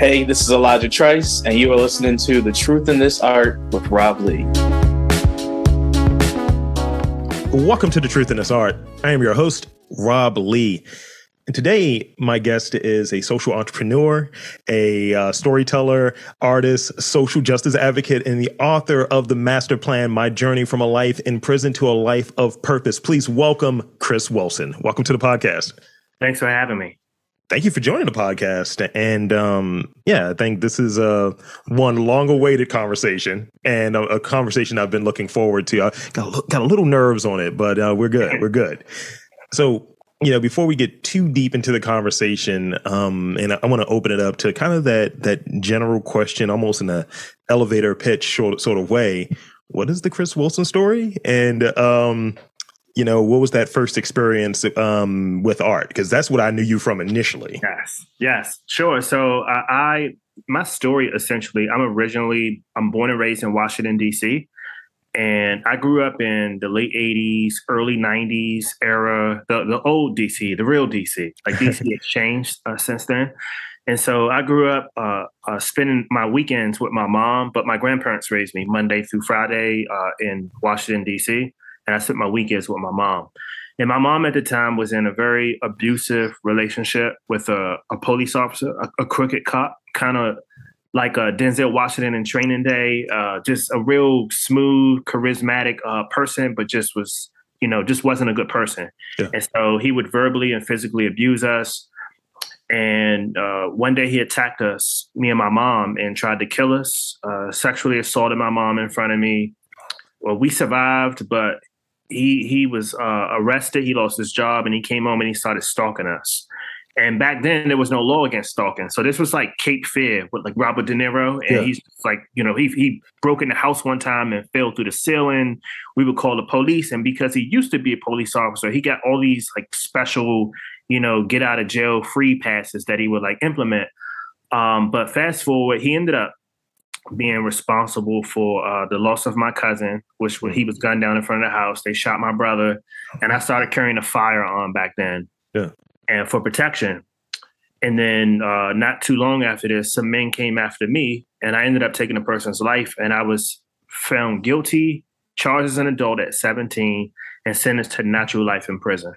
Hey, this is Elijah Trice, and you are listening to The Truth in This Art with Rob Lee. Welcome to The Truth in This Art. I am your host, Rob Lee. And today, my guest is a social entrepreneur, a uh, storyteller, artist, social justice advocate, and the author of the master plan, My Journey from a Life in Prison to a Life of Purpose. Please welcome Chris Wilson. Welcome to the podcast. Thanks for having me thank you for joining the podcast. And um, yeah, I think this is a one long awaited conversation and a, a, conversation I've been looking forward to. I got a, got a little nerves on it, but uh, we're good. We're good. So, you know, before we get too deep into the conversation, um, and I, I want to open it up to kind of that that general question, almost in a elevator pitch sort of, sort of way. What is the Chris Wilson story? And um, you know, what was that first experience um, with art? Because that's what I knew you from initially. Yes, yes, sure. So uh, I, my story essentially, I'm originally, I'm born and raised in Washington D.C. And I grew up in the late '80s, early '90s era, the the old DC, the real DC. Like DC has changed uh, since then. And so I grew up uh, uh, spending my weekends with my mom, but my grandparents raised me Monday through Friday uh, in Washington D.C and I spent my weekends with my mom. And my mom at the time was in a very abusive relationship with a, a police officer, a, a crooked cop, kind of like a Denzel Washington in Training Day, uh, just a real smooth, charismatic uh, person, but just was, you know, just wasn't a good person. Yeah. And so he would verbally and physically abuse us. And uh, one day he attacked us, me and my mom, and tried to kill us, uh, sexually assaulted my mom in front of me. Well, we survived, but he he was uh, arrested. He lost his job, and he came home and he started stalking us. And back then, there was no law against stalking, so this was like Cape Fear with like Robert De Niro, and yeah. he's like, you know, he he broke in the house one time and fell through the ceiling. We would call the police, and because he used to be a police officer, he got all these like special, you know, get out of jail free passes that he would like implement. Um, but fast forward, he ended up being responsible for uh, the loss of my cousin, which when he was gunned down in front of the house, they shot my brother, and I started carrying a firearm back then, yeah, and for protection. And then uh, not too long after this, some men came after me, and I ended up taking a person's life, and I was found guilty, charged as an adult at 17, and sentenced to natural life in prison.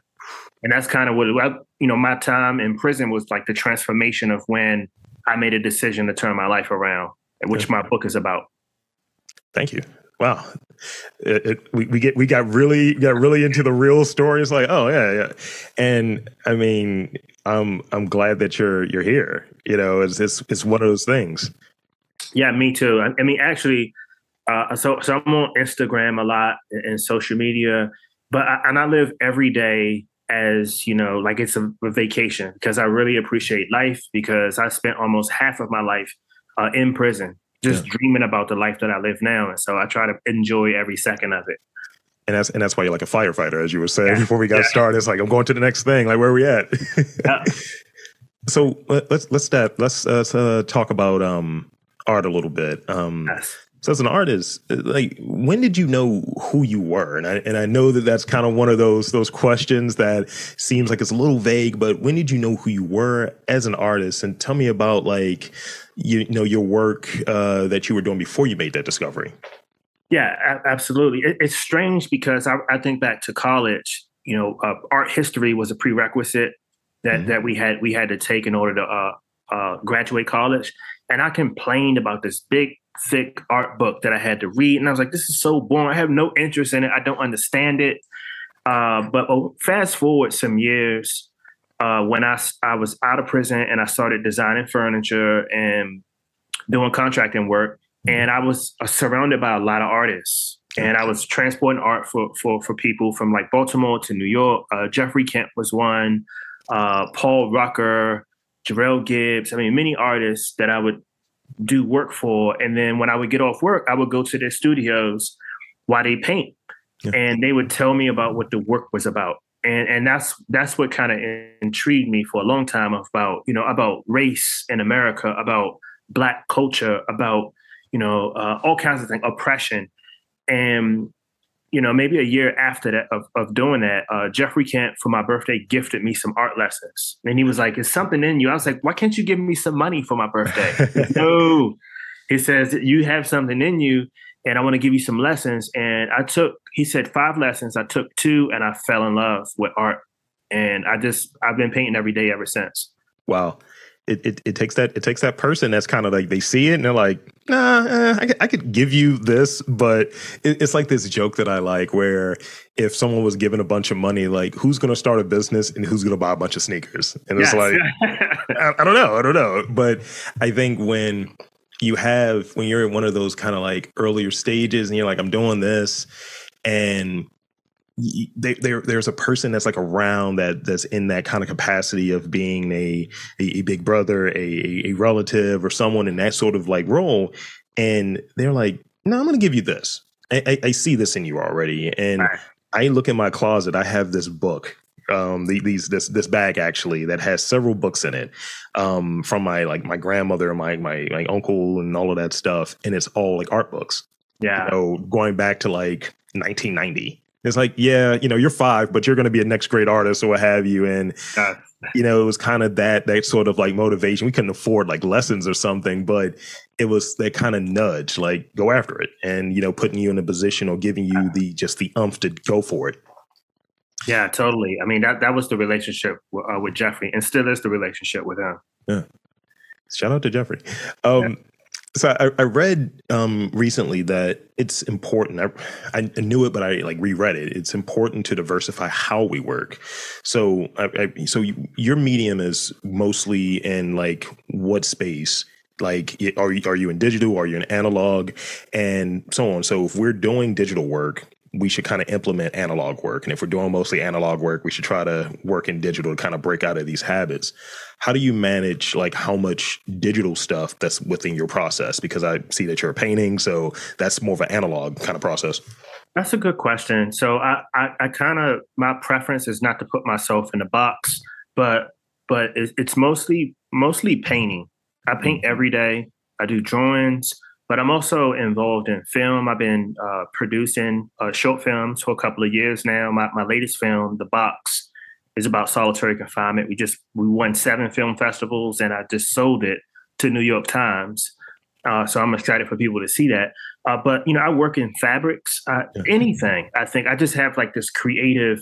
And that's kind of what you know. My time in prison was like the transformation of when I made a decision to turn my life around which my book is about. Thank you. Wow, it, it, we, we get we got really got really into the real story. It's like, oh yeah, yeah, and I mean, I'm I'm glad that you're you're here. You know, it's it's, it's one of those things. Yeah, me too. I, I mean, actually, uh, so so I'm on Instagram a lot and social media, but I, and I live every day as you know, like it's a, a vacation because I really appreciate life because I spent almost half of my life uh, in prison, just yeah. dreaming about the life that I live now. And so I try to enjoy every second of it. And that's and that's why you're like a firefighter, as you were saying yeah. before we got yeah. started. It's like I'm going to the next thing. Like where are we at? so let, us let's step let's uh, talk about um, art a little bit. Um, yes. So as an artist, like when did you know who you were? And I and I know that that's kind of one of those those questions that seems like it's a little vague. But when did you know who you were as an artist? And tell me about like you, know your work uh, that you were doing before you made that discovery. Yeah, absolutely. It, it's strange because I, I, think back to college. You know, uh, art history was a prerequisite that mm-hmm. that we had we had to take in order to uh, uh, graduate college, and I complained about this big thick art book that I had to read, and I was like, "This is so boring. I have no interest in it. I don't understand it." Uh, but fast forward some years, uh, when I, I was out of prison and I started designing furniture and doing contracting work. And I was uh, surrounded by a lot of artists. And I was transporting art for, for, for people from like Baltimore to New York. Uh, Jeffrey Kent was one, uh, Paul Rucker, Jerrell Gibbs. I mean, many artists that I would do work for. And then when I would get off work, I would go to their studios while they paint. Yeah. And they would tell me about what the work was about and and that's that's what kind of intrigued me for a long time about you know about race in America, about black culture, about you know uh, all kinds of things, oppression, and you know, maybe a year after that of, of doing that, uh, Jeffrey Kent for my birthday gifted me some art lessons. And he was like, "Is something in you?" I was like, "Why can't you give me some money for my birthday?" no, he says you have something in you, and I want to give you some lessons. And I took, he said, five lessons. I took two, and I fell in love with art. And I just, I've been painting every day ever since. Wow it, it, it, takes that it takes that person that's kind of like they see it and they're like nah uh, I, I, could give you this but it, it's like this joke that i like where if someone was given a bunch of money like who's going to start a business and who's going to buy a bunch of sneakers and it's like I, I don't know i don't know but i think when you have when you're in one of those kind of like earlier stages and you're like i'm doing this and they, there's a person that's like around that that's in that kind of capacity of being a a, a big brother, a, a relative, or someone in that sort of like role, and they're like, "No, I'm going to give you this. I, I, I, see this in you already." And right. I look in my closet. I have this book, um, the, these this this bag actually that has several books in it, um, from my like my grandmother and my my my uncle and all of that stuff, and it's all like art books. Yeah, you know, going back to like 1990 it's like, yeah, you know, you're five, but you're going to be a next great artist or what have you. And, uh, you know, it was kind of that, that sort of like motivation. We couldn't afford like lessons or something, but it was that kind of nudge, like go after it and, you know, putting you in a position or giving you the, just the umph to go for it. Yeah, totally. I mean, that, that was the relationship uh, with Jeffrey and still is the relationship with him. Yeah. Shout out to Jeffrey. Um, yeah. So I, I read um, recently that it's important. I, I, knew it, but I like reread it. It's important to diversify how we work. So, I, so you, your medium is mostly in like what space? Like, are you, are you in digital? Are you in analog? And so on. So, if we're doing digital work, we should kind of implement analog work. And if we're doing mostly analog work, we should try to work in digital to kind of break out of these habits. How do you manage like how much digital stuff that's within your process? Because I see that you're painting, so that's more of an analog kind of process. That's a good question. So I, I, I kind of my preference is not to put myself in a box, but but it's mostly mostly painting. I paint mm-hmm. every day. I do drawings but I'm also involved in film. I've been uh, producing uh, short films for a couple of years now. My, my latest film, The Box, is about solitary confinement. We just we won seven film festivals, and I just sold it to New York Times. Uh, so I'm excited for people to see that. Uh, but you know, I work in fabrics. Uh, anything. I think I just have like this creative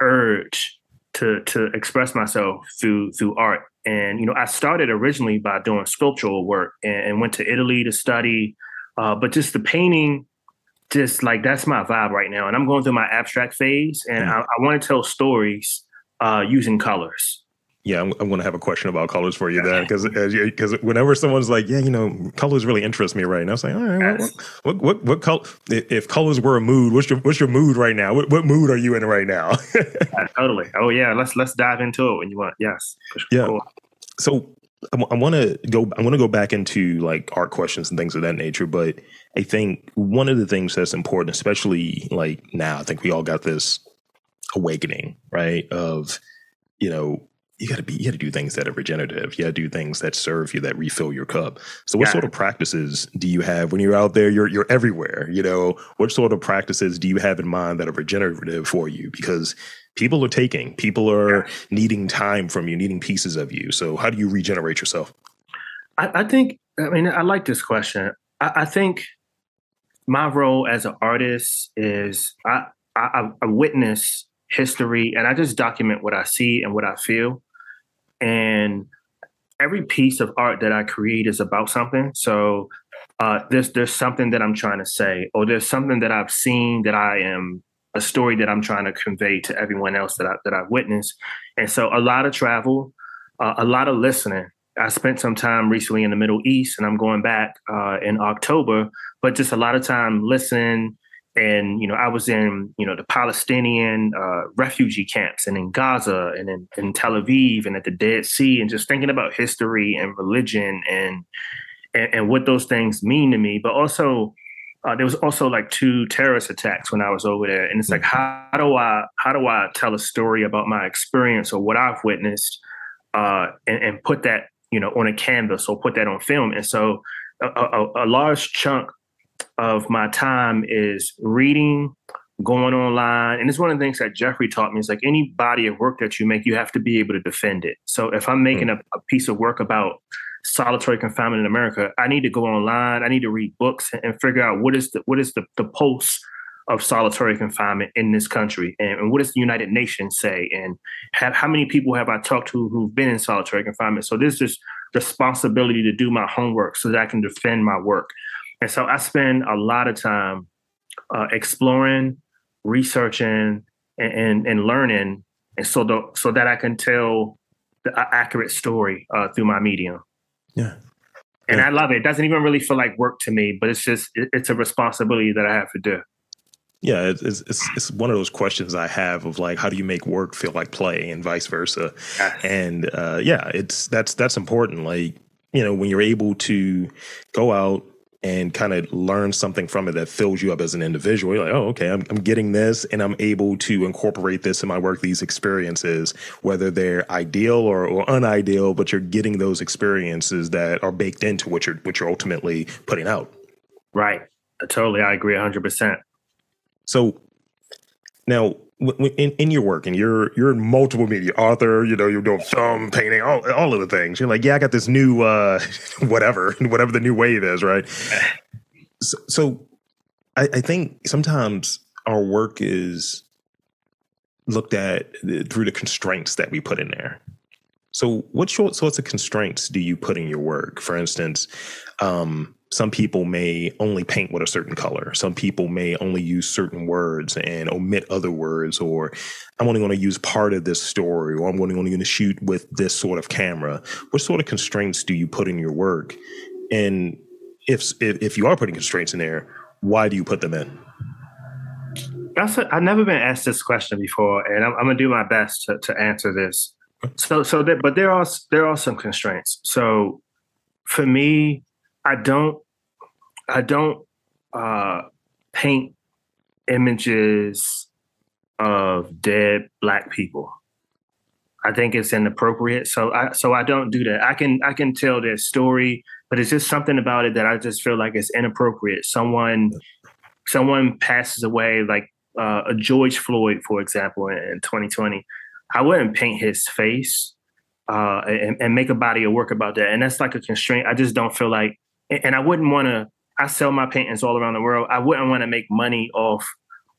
urge to to express myself through through art. And you know, I started originally by doing sculptural work and, and went to Italy to study. Uh, but just the painting, just like that's my vibe right now. And I'm going through my abstract phase, and I, I want to tell stories uh, using colors. Yeah, I'm, I'm going to have a question about colors for you then, because because whenever someone's like, yeah, you know, colors really interest me right now, I was like, all right, what, what what what color? If colors were a mood, what's your what's your mood right now? What, what mood are you in right now? yeah, totally. Oh yeah, let's let's dive into it when you want. Yes. Yeah. Cool. So I, I want to go. I want to go back into like art questions and things of that nature, but I think one of the things that's important, especially like now, I think we all got this awakening, right? Of you know you got to be you got to do things that are regenerative. You got to do things that serve you that refill your cup. So what yeah. sort of practices do you have when you're out there you're you're everywhere you know? What sort of practices do you have in mind that are regenerative for you? Because people are taking people are yeah. needing time from you needing pieces of you. So how do you regenerate yourself? I, I think i mean i like this question. I, I think my role as an artist is I, I, I witness history and I just document what I see and what I feel. And every piece of art that I create is about something. So uh, there's there's something that I'm trying to say, or there's something that I've seen that I am a story that I'm trying to convey to everyone else that I that I've witnessed. And so a lot of travel, uh, a lot of listening. I spent some time recently in the Middle East, and I'm going back uh, in October. But just a lot of time listening, and you know i was in you know the palestinian uh, refugee camps and in gaza and in, in tel aviv and at the dead sea and just thinking about history and religion and and, and what those things mean to me. But also uh, there was also like two terrorist attacks when i was over there. And it's like mm-hmm. how do i how do i tell a story about my experience or what i've witnessed uh, and, and put that you know on a canvas or put that on film? And so a, a, a large chunk of my time is reading, going online. And it's one of the things that Jeffrey taught me is like any body of work that you make, you have to be able to defend it. So if I'm making mm. a, a, piece of work about solitary confinement in America, I need to go online, I need to read books and, and figure out what is the what is the, the pulse of solitary confinement in this country and, and what does the United Nations say and have, how many people have I talked to who've been in solitary confinement. So there's this responsibility to do my homework so that I can defend my work. And so I spend a lot of time uh, exploring, researching, and, and, and learning, and so the, so that I can tell the accurate story uh, through my medium. Yeah. And yeah. I love it. It doesn't even really feel like work to me, but it's just it, it's a responsibility that I have to do. Yeah, it's, it's it's one of those questions I have of like, how do you make work feel like play, and vice versa. Yes. And uh, yeah, it's that's that's important. Like you know, when you're able to go out, and kind of learn something from it that fills you up as an individual. You're like, oh, okay, I'm, I'm getting this and I'm able to incorporate this in my work, these experiences, whether they're ideal or, or unideal, but you're getting those experiences that are baked into what you're, what you're ultimately putting out. Right. Totally. I agree 100%. So now, in, in your work and you're you're in multiple media author you know you're doing film painting all, all of the things. You're like yeah i got this new uh whatever whatever the new wave is right? So, so I, I think sometimes our work is looked at through the constraints that we put in there. So what sorts of constraints do you put in your work? For instance um some people may only paint with a certain color. Some people may only use certain words and omit other words, or I'm only going to use part of this story, or I'm only going to shoot with this sort of camera. What sort of constraints do you put in your work? And if if you are putting constraints in there, why do you put them in? That's a, I've never been asked this question before, and I'm, I'm gonna do my best to, to answer this. So so but there are there are some constraints. So for me, I don't I don't uh, paint images of dead black people. I think it's inappropriate. So I so I don't do that. I can I can tell their story, but it's just something about it that I just feel like it's inappropriate. Someone someone passes away, like uh, a George Floyd, for example, in, in 2020. I wouldn't paint his face uh, and, and, make a body of work about that. And that's like a constraint. I just don't feel like, and I wouldn't want to I sell my paintings all around the world. I wouldn't want to make money off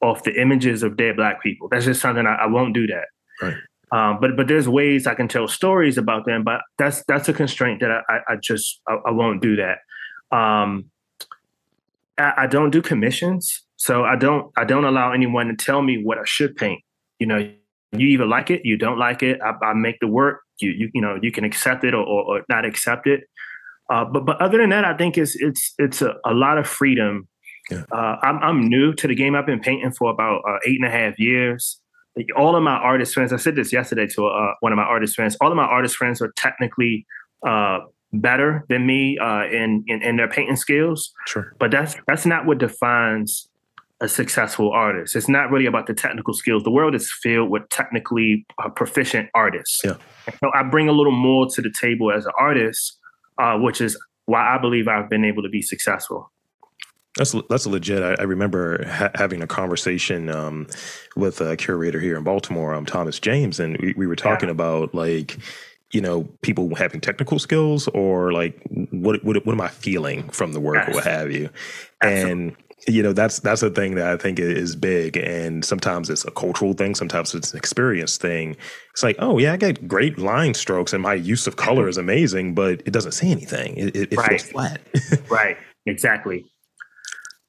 off the images of dead black people. That's just something I, I won't do that. Right. Um, but but there's ways I can tell stories about them. But that's that's a constraint that I, I, I just I, I, won't do that. Um, I, I, don't do commissions, so I don't I don't allow anyone to tell me what I should paint. You know, you either like it, you don't like it. I, make the work. You you you know you can accept it or, or, or not accept it. Uh, but but other than that, I think it's it's it's a, a lot of freedom. Yeah. Uh, I'm I'm new to the game. I've been painting for about uh, eight and a half years. All of my artist friends, I said this yesterday to uh, one of my artist friends. All of my artist friends are technically uh, better than me in, in, in their painting skills. Sure. But that's that's not what defines a successful artist. It's not really about the technical skills. The world is filled with technically proficient artists. Yeah. So I bring a little more to the table as an artist uh, which is why I believe I've been able to be successful. That's that's legit. I, I remember ha- having a conversation um, with a curator here in Baltimore, um, Thomas James, and we, we were talking yeah. about like you know people having technical skills or like what what what am I feeling from the work yes. or what have you, Absolutely. and you know that's that's a thing that I think is big, and sometimes it's a cultural thing, sometimes it's an experience thing. It's like, oh yeah, I got great line strokes, and my use of color is amazing, but it doesn't say anything. It, it, it right. feels flat. right. Exactly.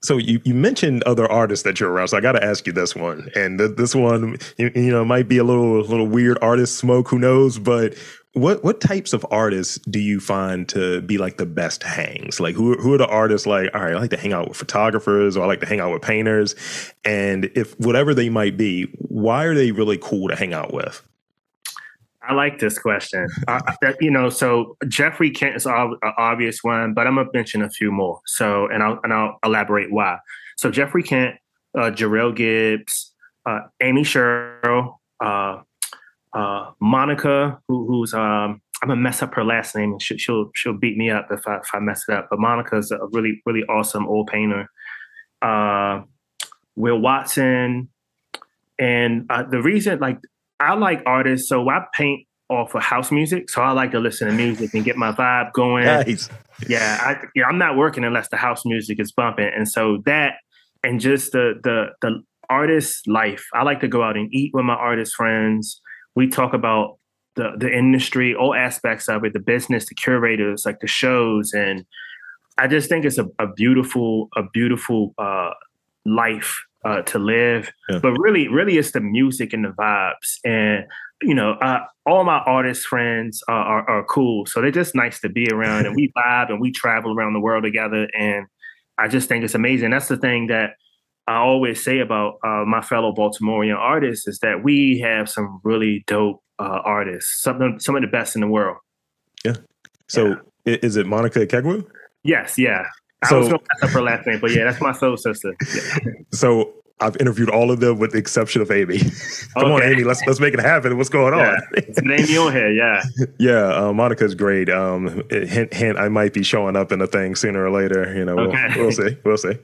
So you, you mentioned other artists that you're around. So I got to ask you this one, and th- this one, you, you, know, might be a little little weird artist smoke. Who knows? But what what types of artists do you find to be like the best hangs? Like who who are the artists like, all right, I like to hang out with photographers or I like to hang out with painters. And if whatever they might be, why are they really cool to hang out with? I like this question. uh, you know, so Jeffrey Kent is an obvious one, but I'm gonna mention a few more. So, and I'll and I'll elaborate why. So Jeffrey Kent, uh, Jerrell Gibbs, uh, Amy Sherald, uh, uh, Monica, who, who's um, I'm gonna mess up her last name, and she, she'll she'll beat me up if I if I mess it up. But Monica's a really really awesome old painter. Uh, Will Watson, and uh, the reason like I like artists, so I paint off of house music, so I like to listen to music and get my vibe going. Nice. Yeah, I, yeah, I'm not working unless the house music is bumping, and so that and just the the the artist life. I like to go out and eat with my artist friends. We talk about the the industry, all aspects of it, the business, the curators, like the shows, and I just think it's a, a beautiful a beautiful uh, life uh, to live. Yeah. But really, really, it's the music and the vibes. And you know, uh, all my artist friends are, are, are, cool, so they're just nice to be around. and we vibe and we travel around the world together. And I just think it's amazing. That's the thing that I always say about uh, my fellow Baltimorean artists is that we have some really dope uh, artists, some some of the best in the world. Yeah. So yeah. is it Monica Ikegwu? Yes. Yeah. So, I was going to mess up her last name, but yeah, that's my soul sister. Yeah. So I've interviewed all of them with the exception of Amy. Come okay. on, Amy, let's let's make it happen. What's going yeah. on? it's Amy on here, yeah. yeah, uh, Monica's great. Um, hint, hint, I might be showing up in a thing sooner or later. You know, okay. we'll, we'll see. We'll see.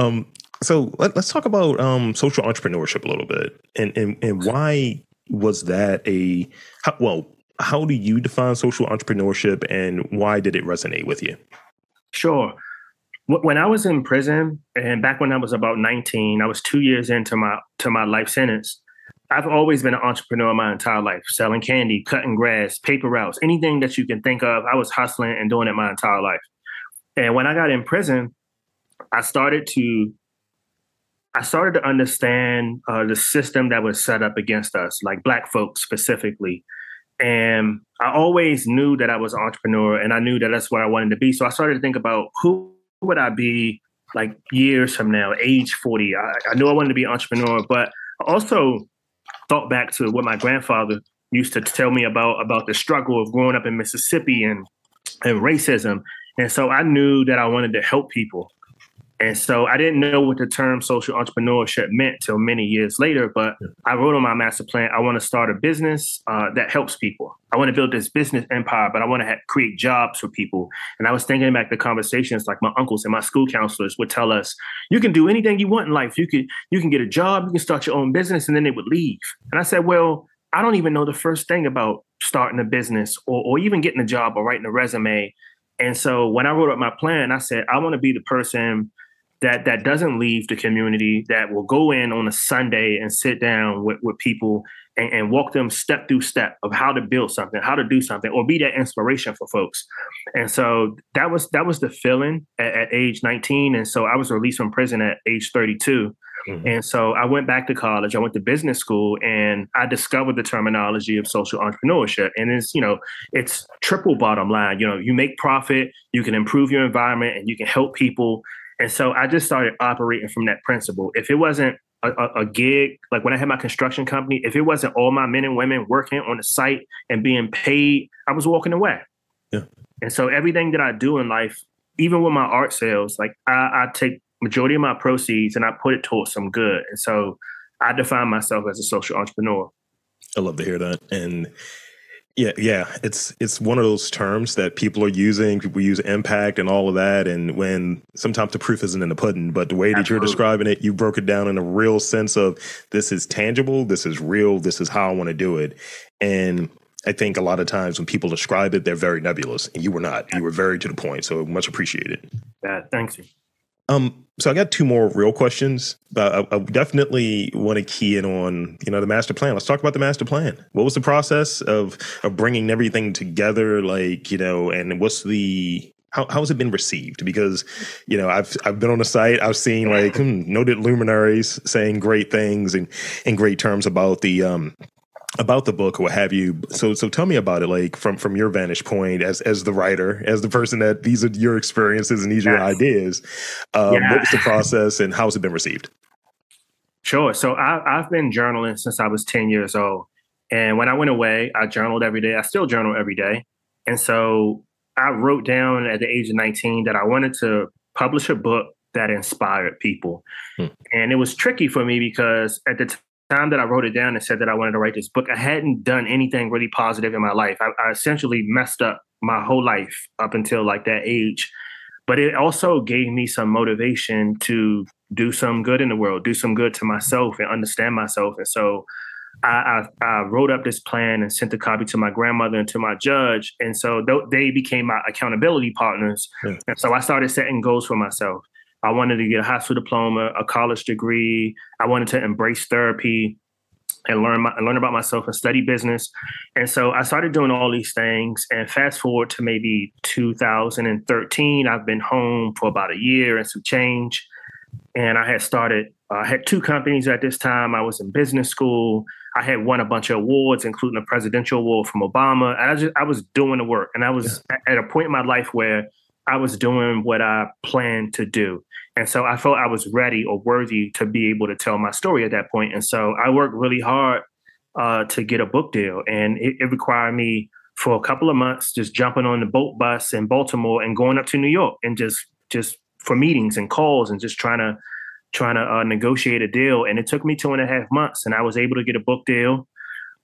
Um, so let, us talk about um, social entrepreneurship a little bit, and and and why was that a how, well? How do you define social entrepreneurship, and why did it resonate with you? Sure. When I was in prison, and back when I was about nineteen, I was two years into my to my life sentence. I've always been an entrepreneur my entire life, selling candy, cutting grass, paper routes, anything that you can think of. I was hustling and doing it my entire life. And when I got in prison, I started to I started to understand uh, the system that was set up against us, like Black folks specifically. And I always knew that I was an entrepreneur and I knew that that's what I wanted to be. So I started to think about who would I be like years from now, age 40. I, I knew I wanted to be an entrepreneur, but I also thought back to what my grandfather used to tell me about about the struggle of growing up in Mississippi and and racism. And so I knew that I wanted to help people. And so I didn't know what the term social entrepreneurship meant till many years later. But. I wrote on my master plan, I want to start a business uh, that helps people. I want to build this business empire, but I want to have, create jobs for people. And I was thinking back the conversations like my uncles and my school counselors would tell us, you can do anything you want in life. You could you can get a job, you can start your own business, and then they would leave. And I said, well, I don't even know the first thing about starting a business or, or even getting a job or writing a resume. And so when I wrote up my plan, I said, I want to be the person that that doesn't leave the community that will go in on a sunday and sit down with, with people and, and, walk them step through step of how to build something how to do something or be that inspiration for folks. And so that was that was the feeling at, at age 19 and so i was released from prison at age 32 mm-hmm. and so i went back to college. I went to business school and i discovered the terminology of social entrepreneurship. And it's you know it's triple bottom line. You know you make profit you can improve your environment and you can help people and so I just started operating from that principle. If it wasn't a, a, a, gig, like when I had my construction company, if it wasn't all my men and women working on the site and being paid, I was walking away. Yeah. And so everything that I do in life, even with my art sales, like I, I take majority of my proceeds and I put it towards some good. And so I define myself as a social entrepreneur. I love to hear that. And yeah, yeah, it's it's one of those terms that people are using. People use impact and all of that, and when sometimes the proof isn't in the pudding, but the way that you're describing it, you broke it down in a real sense of this is tangible, this is real, this is how I want to do it, and I think a lot of times when people describe it, they're very nebulous, and you were not. You were very to the point, so much appreciated. Yeah, thanks. Um, so I got two more real questions, but I, I, definitely want to key in on you know the master plan. Let's talk about the master plan. What was the process of of bringing everything together? Like you know, and what's the how, how has it been received? Because you know I've I've been on the site, I've seen like hmm, noted luminaries saying great things and in great terms about the um about the book or what have you. So so tell me about it, like from from your vantage point as as the writer, as the person that these are your experiences and these are your ideas. Um, yeah. What was the process and how has it been received? Sure. So I, I've been journaling since I was ten years old, and when I went away, I journaled every day. I still journal every day, and so I wrote down at the age of nineteen that I wanted to publish a book that inspired people. Hmm. And it was tricky for me because at the time that I wrote it down and said that I wanted to write this book, I hadn't done anything really positive in my life. I, I essentially messed up my whole life up until like that age. But it also gave me some motivation to do some good in the world, do some good to myself and understand myself. And so I, I, I, wrote up this plan and sent a copy to my grandmother and to my judge. And so th- they became my accountability partners. Yeah. And so I started setting goals for myself. I wanted to get a high school diploma, a college degree. I wanted to embrace therapy and learn my, learn about myself and study business. And so I started doing all these things. And fast forward to maybe 2013, I've been home for about a year and some change. And I had started, uh, I had two companies at this time. I was in business school. I had won a bunch of awards, including a presidential award from Obama. And I just I was doing the work. And I was yeah. at a point in my life where I was doing what I planned to do. And so I felt I was ready or worthy to be able to tell my story at that point. And so I worked really hard uh, to get a book deal. And it, it, required me for a couple of months just jumping on the BoltBus in Baltimore and going up to New York and just just for meetings and calls and just trying to trying to uh, negotiate a deal. And it took me two and a half months, and I was able to get a book deal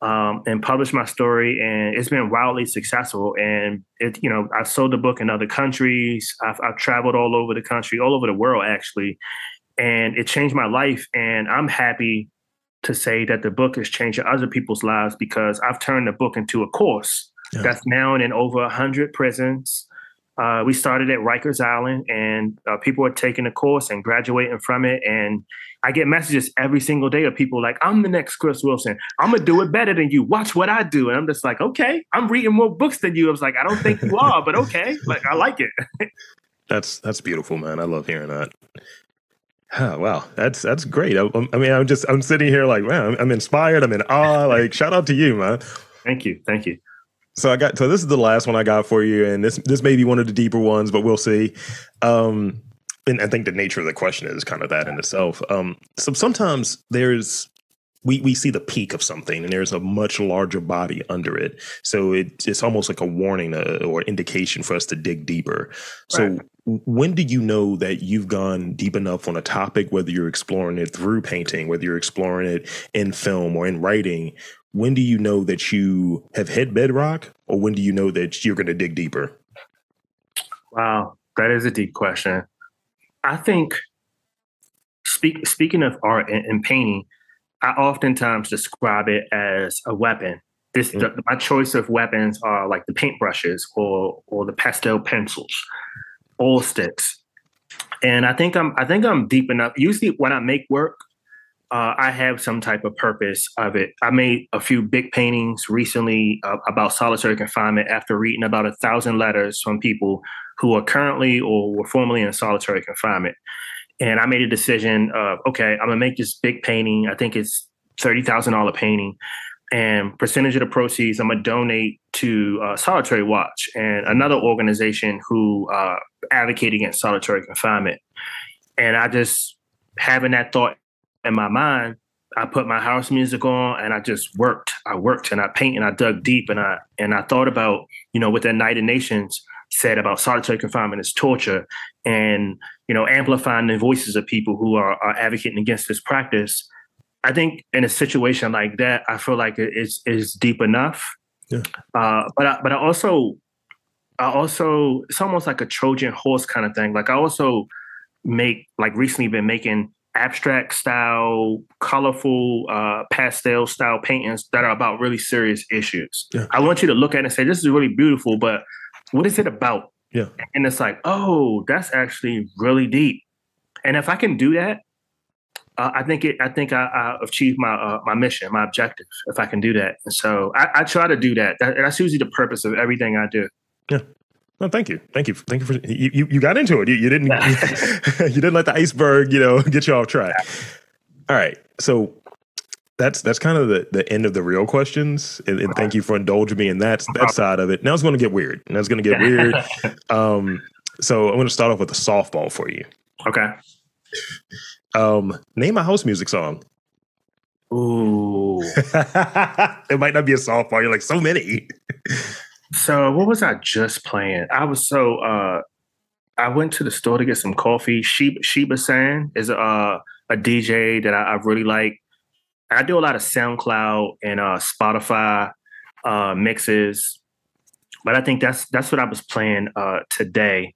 um, and published my story. And it's been wildly successful. And it, you know, I've sold the book in other countries. I've, I've traveled all over the country, all over the world, actually. And it changed my life. And I'm happy to say that the book is changing other people's lives because I've turned the book into a course yeah. that's now in over 100 prisons. Uh, we started at Rikers Island, and uh, people are taking the course and graduating from it. And I get messages every single day of people like, "I'm the next Chris Wilson. I'm gonna do it better than you. Watch what I do." And I'm just like, "Okay, I'm reading more books than you." I was like, "I don't think you are, but okay, like I like it." that's that's beautiful, man. I love hearing that. Oh, wow, that's that's great. I, I, mean, I'm just I'm sitting here like, man, I'm, I'm inspired. I'm in awe. Like, shout out to you, man. Thank you, thank you. So I got so this is the last one I got for you, and this this may be one of the deeper ones, but we'll see. Um, and I think the nature of the question is kind of that in itself. Um, so sometimes there's we we see the peak of something, and there's a much larger body under it. So it, it's almost like a warning uh, or indication for us to dig deeper. So right. when do you know that you've gone deep enough on a topic, whether you're exploring it through painting, whether you're exploring it in film or in writing, when do you know that you have hit bedrock or when do you know that you're going to dig deeper? Wow, that is a deep question. I think speak, speaking of art and, and painting, I oftentimes describe it as a weapon. This mm-hmm. the, my choice of weapons are like the paintbrushes or or the pastel pencils, oil sticks, and I think I'm I think I'm deep enough. Usually, when I make work, uh, I have some type of purpose of it. I made a few big paintings recently uh, about solitary confinement after reading about a thousand letters from people who are currently or were formerly in solitary confinement. And I made a decision of, okay, I'm gonna make this big painting. I think it's $30,000 painting. And percentage of the proceeds I'm gonna donate to uh, Solitary Watch and another organization who uh, advocate against solitary confinement. And I just having that thought in my mind, I put my house music on and I just worked. I worked and I paint and I dug deep and I and I thought about, you know, what the United Nations said about solitary confinement is torture and, you know, amplifying the voices of people who are, are advocating against this practice. I think in a situation like that, I feel like it's is deep enough. Yeah. Uh, but I, but I also I also it's almost like a Trojan horse kind of thing. Like I also make like recently been making abstract style, colorful, uh, pastel style paintings that are about really serious issues. Yeah. I want you to look at it and say, this is really beautiful, but what is it about? Yeah. And it's like, oh, that's actually really deep. And if I can do that, uh, I think it. I think I, I achieved my uh, my mission, my objective. If I can do that, and so I, I try to do that. that. That's usually the purpose of everything I do. Yeah, no, thank you, thank you, thank you for you. You, you got into it. You, you didn't. you, didn't let the iceberg, you know, get you off track. All right, so that's that's kind of the, the end of the real questions, and, and thank you for indulging me in that that side of it. Now it's going to get weird. Now it's going to get weird. um, so I'm going to start off with a softball for you. Okay. Um, name a house music song. Ooh. it might not be a softball. You're like so many. So what was I just playing? I was so uh I went to the store to get some coffee. Sheba Sheba San is a uh, a DJ that I, I, really like. I do a lot of SoundCloud and uh Spotify uh mixes. But I think that's that's what I was playing uh today.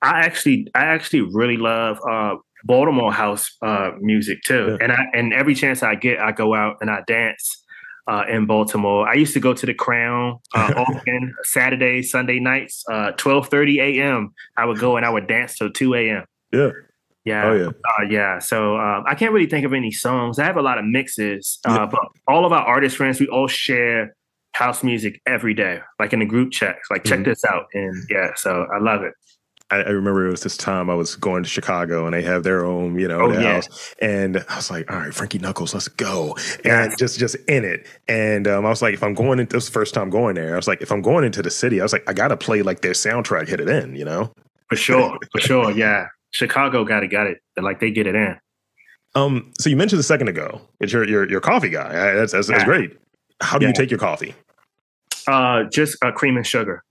I actually I actually really love uh Baltimore house uh, music too. Yeah. And I and every chance I get, I go out and I dance uh, in Baltimore. I used to go to the Crown uh, often Saturday, Sunday nights, uh, twelve thirty a.m. I would go and I would dance till two a.m. Yeah. Yeah. Oh yeah. Uh, yeah. So um, I can't really think of any songs. I have a lot of mixes, uh, Yeah. but all of our artist friends, we all share house music every day, like in the group chats. Like, check Mhm. this out, and yeah. So I love it. I, I remember it was this time I was going to Chicago and they have their own, you know, Oh, yeah. house. And I was like, all right, Frankie Knuckles, let's go. Yes. And just just in it. And um, I was like, if I'm going into this the first time going there, I was like, if I'm going into the city, I was like, I gotta play like their soundtrack, hit it in, you know? For sure. For sure. Yeah. Chicago got it. Got it. Like they get it in. Um, so you mentioned a second ago, it's your your your coffee guy. That's that's, that's Yeah. great. How do you take your coffee? Uh, just uh, cream and sugar.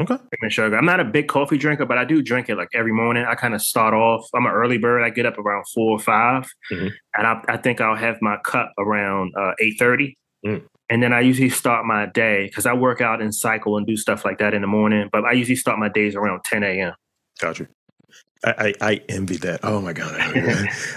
Okay. Cream and sugar. I'm not a big coffee drinker, but I do drink it like every morning. I kind of start off. I'm an early bird. I get up around four or 5 Mhm. and I, I think I'll have my cup around uh, eight thirty. Mm. And then I usually start my day because I work out and cycle and do stuff like that in the morning. But I usually start my days around 10 a.m. Got you. I, I, I envy that. Oh my god!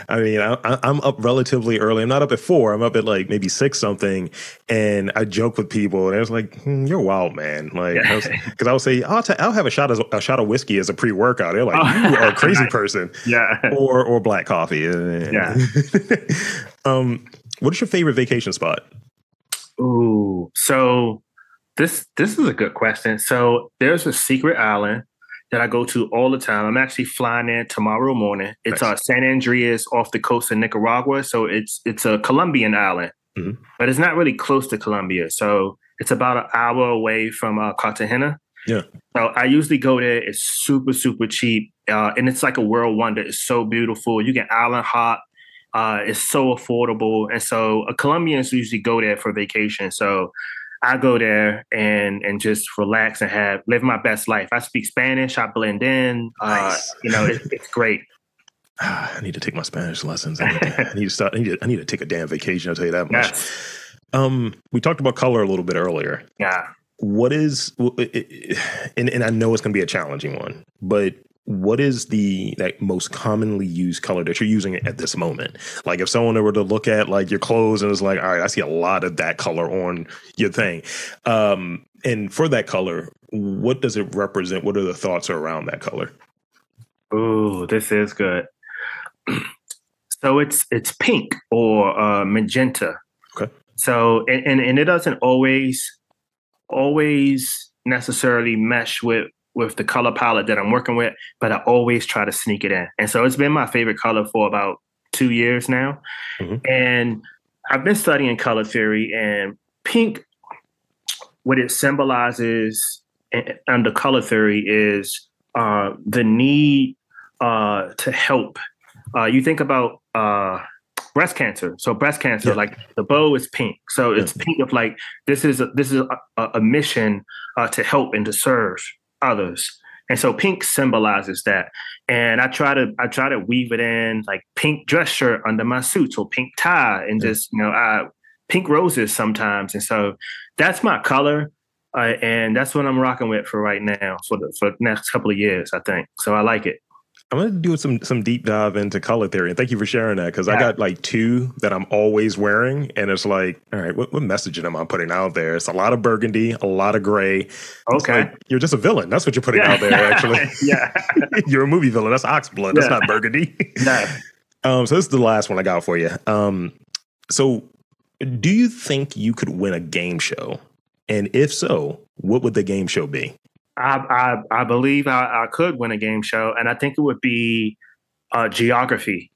I mean, I, I- I'm up relatively early. I'm not up at four. I'm up at like maybe six something, and I joke with people, and I was like, hmm, "You're wild, man!" Like, because I would say, "I'll, ta- I'll have a shot of a shot of whiskey as a pre workout." They're like, Oh. "You are a crazy person," yeah. or or black coffee. Yeah. um, what is your favorite vacation spot? Ooh, so this this is a good question. So there's a secret island that I go to all the time. I'm actually flying in tomorrow morning. It's Nice. uh, San Andrés off the coast of Nicaragua. So it's it's a Colombian island, Mhm. but it's not really close to Colombia. So it's about an hour away from uh, Cartagena. Yeah. So I usually go there. It's super super cheap, uh, and it's like a world wonder. It's so beautiful. You get island hop. Uh, it's so affordable, and so uh, Colombians usually go there for vacation. So I go there and and just relax and have live my best life. I speak Spanish. I blend in. Uh, you know, it, it's great. I need to take my Spanish lessons. I need to, I need to start. I need to, I need to take a damn vacation. I'll tell you that much. Yes. Um, we talked about color a little bit earlier. Yeah. what is and, and i know it's going to be a challenging one but what is the like most commonly used color that you're using at this moment like if someone were to look at like your clothes and it's like all right i see a lot of that color on your thing um and for that color what does it represent what are the thoughts around that color Ooh, this is good. so it's it's pink or uh, magenta. Okay. So and, and and it doesn't always always necessarily mesh with with the color palette that I'm working with, but I always try to sneak it in. And so it's been my favorite color for about two years now. Mhm. And I've been studying color theory and pink, what it symbolizes under color theory is uh, the need uh, to help. Uh, you think about uh, breast cancer. So breast cancer, Yeah. like the bow is pink. So it's pink of like this is a, this is a, a mission uh, to help and to serve others. And so pink symbolizes that. And I try to I try to weave it in like pink dress shirt under my suits or pink tie and Yeah. just you know I pink roses sometimes. And so that's my color. Uh, and that's what I'm rocking with for right now for the for the next couple of years, I think. So I like it. I'm gonna do some some deep dive into color theory, and thank you for sharing that because I got like two that I'm always wearing, and it's like, all right, what, what messaging am I putting out there? It's a lot of burgundy, a lot of gray. Okay. like, you're just a villain. That's what you're putting out there. Actually, yeah. you're a movie villain. That's oxblood. That's not burgundy. yeah. um, so this is the last one I got for you. Um, so, do you think you could win a game show? And if so, what would the game show be? I, I I believe I, I could win a game show, and I think it would be uh, geography.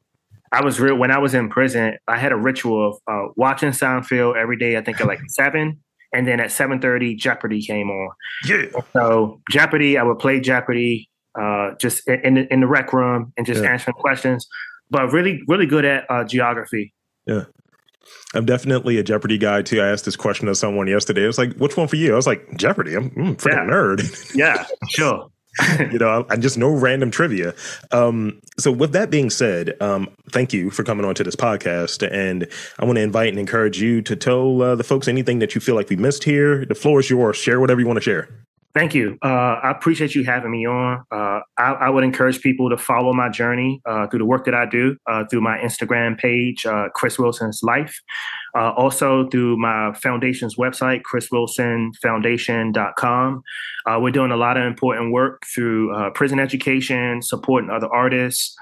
I was real when I was in prison. I had a ritual of uh, watching Seinfeld every day. I think at like seven, and then at seven thirty, Jeopardy came on. Yeah. So Jeopardy, I would play Jeopardy uh, just in in the, in the rec room and just Yeah. answering questions. But really, really good at uh, geography. I'm definitely a Jeopardy guy too. I asked this question to someone yesterday. It was like, which one for you? I was like, Jeopardy. I'm mm, freaking Yeah. nerd. Yeah, sure. you know, I, I just know random trivia. Um, so with that being said, um, thank you for coming on to this podcast. And I want to invite and encourage you to tell uh, the folks anything that you feel like we missed here. The floor is yours. Share whatever you want to share. Thank you. Uh, I appreciate you having me on. Uh, I, I, would encourage people to follow my journey uh, through the work that I do uh, through my Instagram page, uh, Chris Wilson's Life. Uh, also through my foundation's website, chriswilsonfoundation.com. we're doing a lot of important work through prison education, supporting other artists,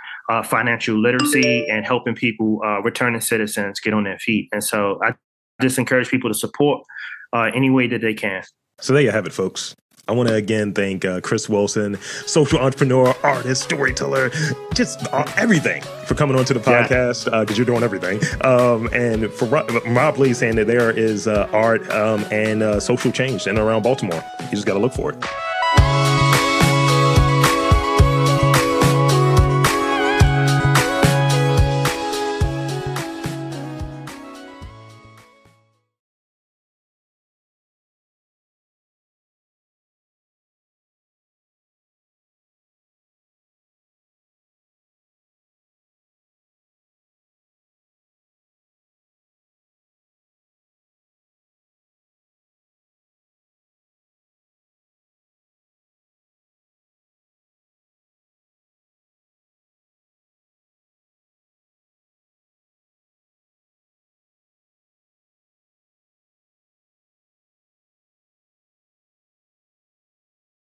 financial literacy, and helping people, returning citizens, get on their feet. And so I just encourage people to support any way that they can. So there you have it, folks. I want to again thank uh, Chris Wilson, social entrepreneur, artist, storyteller, just uh, everything for coming onto the podcast because yeah. uh, you're doing everything. Um, and for Rob Lee saying that there is uh, art um, and uh, social change in and around Baltimore. You just got to look for it.